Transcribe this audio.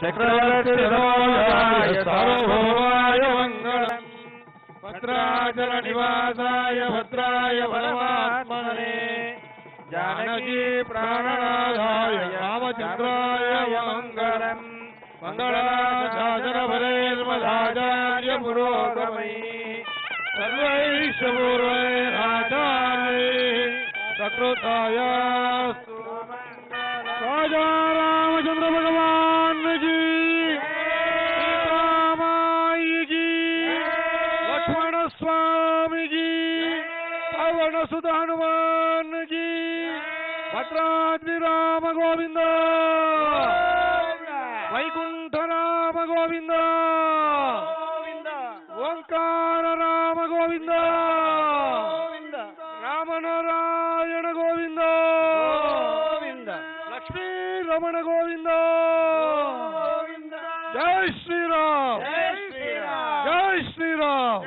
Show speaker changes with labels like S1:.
S1: चक्रवर्तिरोधाय सार्वभौमाय मङ्गलम्। भद्राचलनिवासाय
S2: भद्राय बलवात्मने
S1: जानकी प्राणनाथाय रामचन्द्राय मङ्गलम्। मङ्गलाशासनफलेर्मधाचार्य पुरोगमै
S2: सर्वैश्वपूर्वैराचार्ये सकृतायास्तु राजारा ಸ್ವಾಮಿಜಿ ಪವನ ಸುತ ಹನುಮಾನ್ ಜಿ ಭಟ್ರಾದ್ರಿ ರಾಮ ಗೋವಿಂದ ವೈಕುಂಠ ರಾಮ ಗೋವಿಂದ ಓಂಕಾರ ರಾಮ ಗೋವಿಂದ ರಾಮನಾರಾಯಣ ಗೋವಿಂದ ಲಕ್ಷ್ಮೀ ರಮಣ ಗೋವಿಂದ ಜೈ ಶ್ರೀರಾಮ್. ಜೈ ಶ್ರೀರಾಮ್.